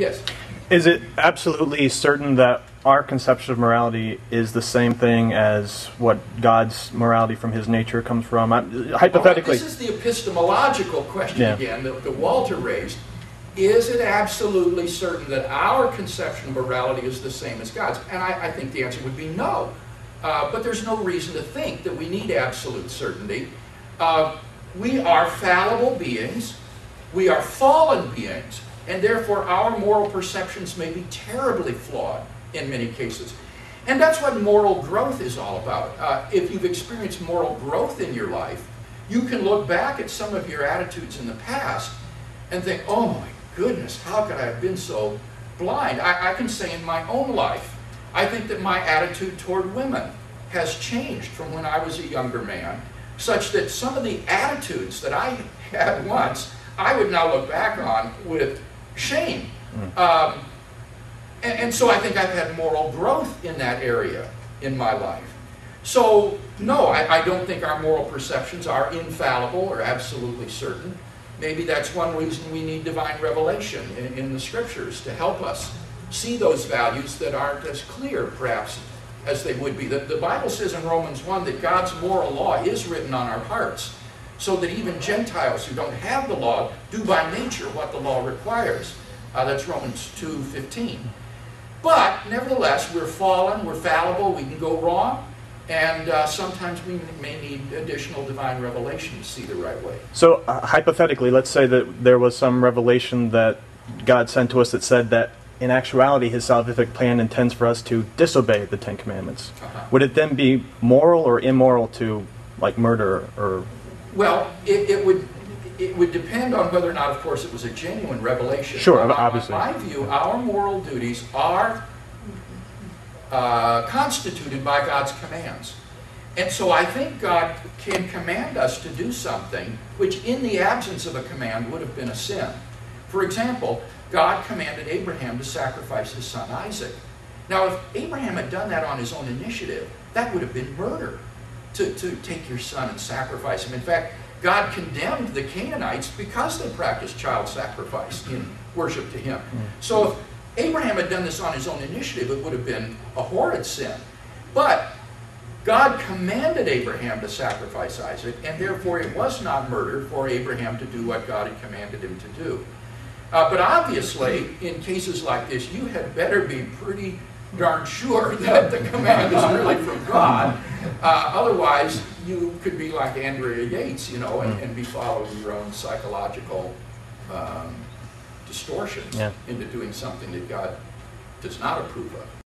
Yes. Is it absolutely certain that our conception of morality is the same thing as what God's morality from His nature comes from? I, hypothetically, This is the epistemological question Yeah. again that, that Walter raised. Is it absolutely certain that our conception of morality is the same as God's? And I, I think the answer would be no. Uh, but there's no reason to think that we need absolute certainty. Uh, we are fallible beings, we are fallen beings, and therefore our moral perceptions may be terribly flawed in many cases. And that's what moral growth is all about. Uh, if you've experienced moral growth in your life, you can look back at some of your attitudes in the past and think, oh my goodness, how could I have been so blind? I, I can say in my own life, I think that my attitude toward women has changed from when I was a younger man, such that some of the attitudes that I had once, I would now look back on with shame. Um, and, and so I think I've had moral growth in that area in my life. So, no, I, I don't think our moral perceptions are infallible or absolutely certain. Maybe that's one reason we need divine revelation in, in the scriptures to help us see those values that aren't as clear, perhaps, as they would be. The, the Bible says in Romans 1 that God's moral law is written on our hearts, so that even Gentiles who don't have the law do by nature what the law requires. Uh, that's Romans 2.15. But nevertheless, we're fallen, we're fallible, we can go wrong, and uh, sometimes we may need additional divine revelation to see the right way. so uh, hypothetically, let's say that there was some revelation that God sent to us that said that in actuality His salvific plan intends for us to disobey the Ten Commandments. Uh-huh. Would it then be moral or immoral to like murder or Well, it, it would it would depend on whether or not, of course, it was a genuine revelation. Sure, Uh, obviously. In my view, our moral duties are uh, constituted by God's commands. And so I think God can command us to do something which, in the absence of a command, would have been a sin. For example, God commanded Abraham to sacrifice his son Isaac. Now, if Abraham had done that on his own initiative, that would have been murder to, to take your son and sacrifice him. In fact, God condemned the Canaanites because they practiced child sacrifice in worship to him. So if Abraham had done this on his own initiative, it would have been a horrid sin. But God commanded Abraham to sacrifice Isaac, and therefore it was not murder for Abraham to do what God had commanded him to do. Uh, but obviously, in cases like this, you had better be pretty darn sure that the command is really from God. Uh, otherwise, you could be like Andrea Yates, you know, and, and be following your own psychological um, distortions Yeah. into doing something that God does not approve of.